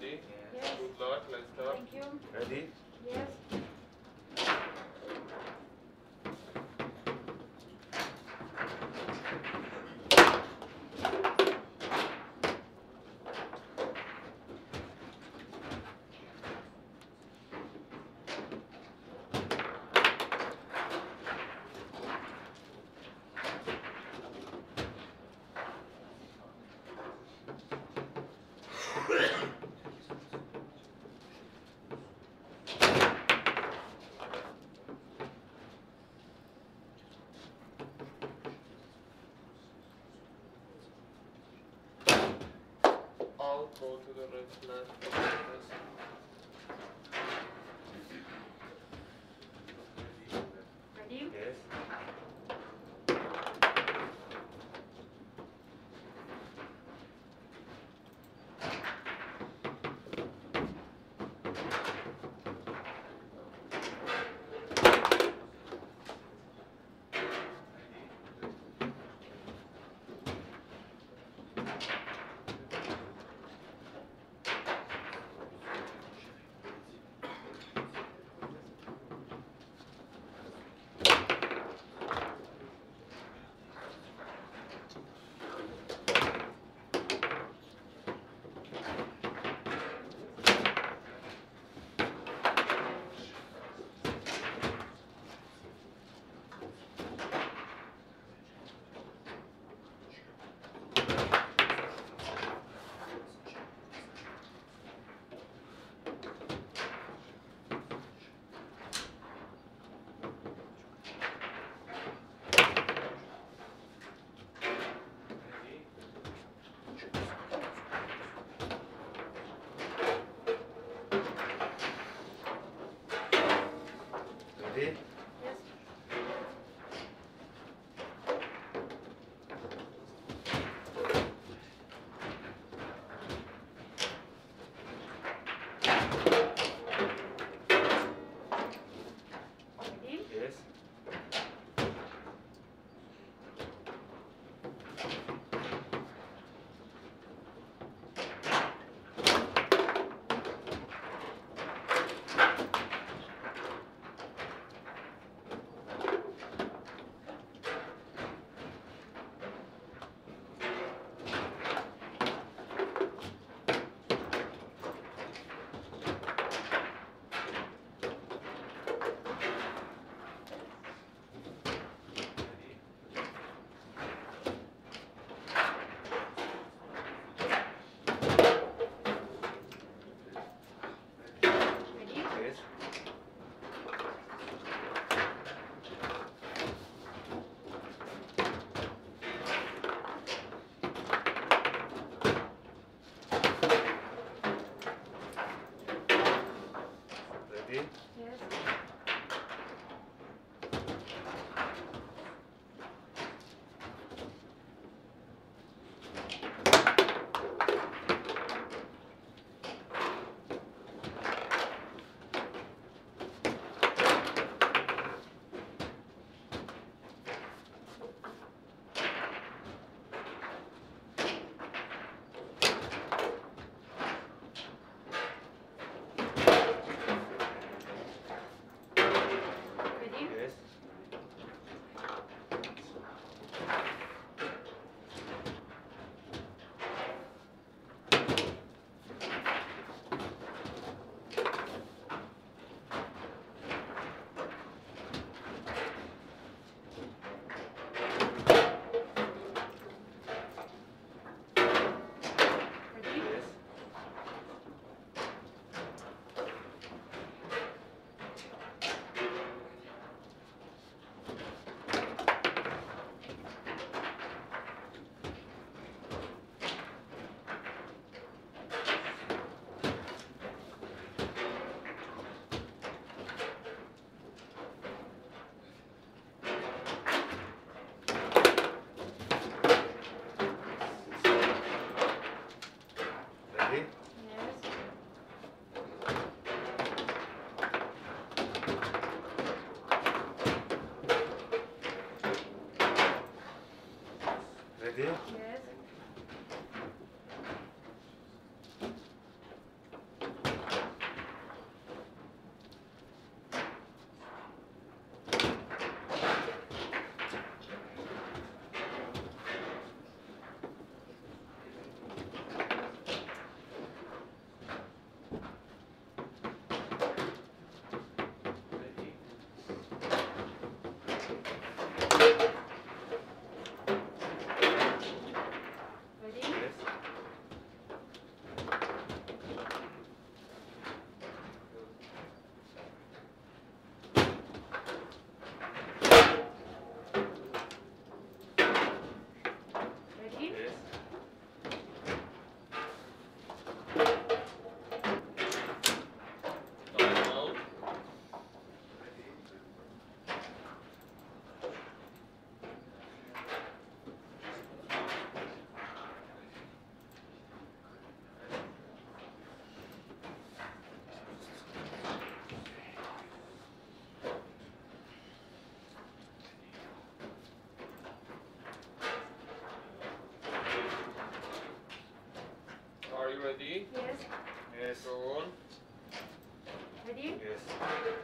ready? Yes. Good luck. Let's start. Thank you. Ready? Yes. Go to the red flag. Ready? Yes. côté. E evento? Yes. Go on. Ready? Yes.